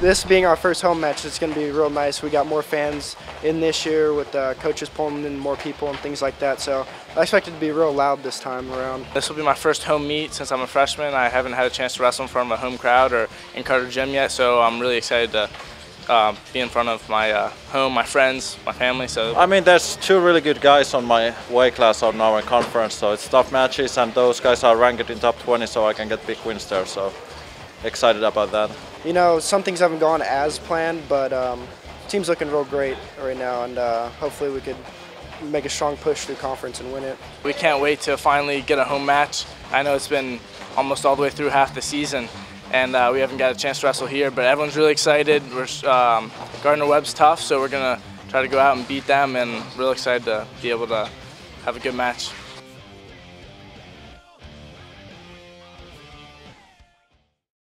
this being our first home match, it's going to be real nice. We got more fans in this year with uh, coaches pulling in more people and things like that. So I expect it to be real loud this time around. This will be my first home meet since I'm a freshman. I haven't had a chance to wrestle in front of a home crowd or in Carter Gym yet, so I'm really excited to uh, be in front of my uh, home, my friends, my family. So I mean, there's two really good guys on my weight class on our conference, so it's tough matches, and those guys are ranked in top 20, so I can get big wins there. So excited about that. You know, some things haven't gone as planned, but um, team's looking real great right now, and uh, hopefully we could make a strong push through conference and win it. We can't wait to finally get a home match. I know it's been almost all the way through half the season, and uh, we haven't got a chance to wrestle here, but everyone's really excited. We're, um, Gardner Webb's tough, so we're going to try to go out and beat them, and real excited to be able to have a good match.